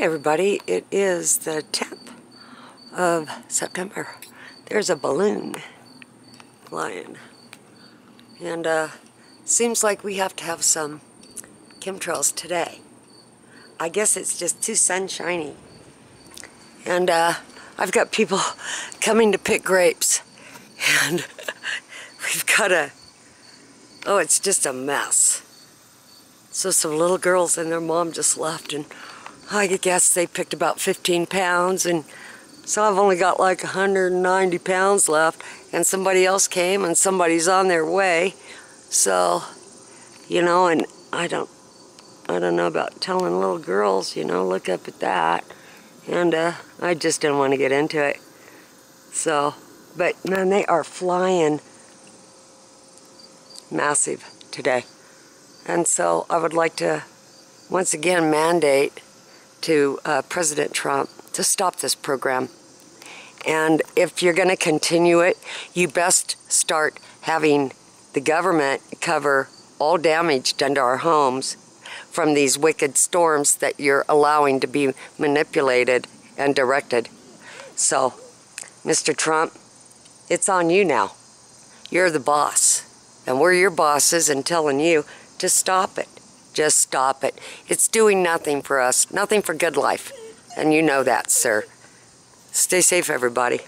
Everybody, it is the 10th of September. There's a balloon flying. And uh, seems like we have to have some chemtrails today. I guess it's just too sunshiny. And uh, I've got people coming to pick grapes. And we've got a, oh, it's just a mess. So some little girls and their mom just left and I guess they picked about 15 pounds and so I've only got like 190 pounds left and somebody else came and somebody's on their way. So, you know, and I don't, I don't know about telling little girls, you know, look up at that. And uh, I just didn't want to get into it. So, but man, they are flying massive today. And so I would like to once again mandate to uh, President Trump to stop this program. And if you're going to continue it, you best start having the government cover all damage done to our homes from these wicked storms that you're allowing to be manipulated and directed. So, Mr. Trump, it's on you now. You're the boss. And we're your bosses and telling you to stop it. Just stop it. It's doing nothing for us, nothing for good life. And you know that, sir. Stay safe, everybody.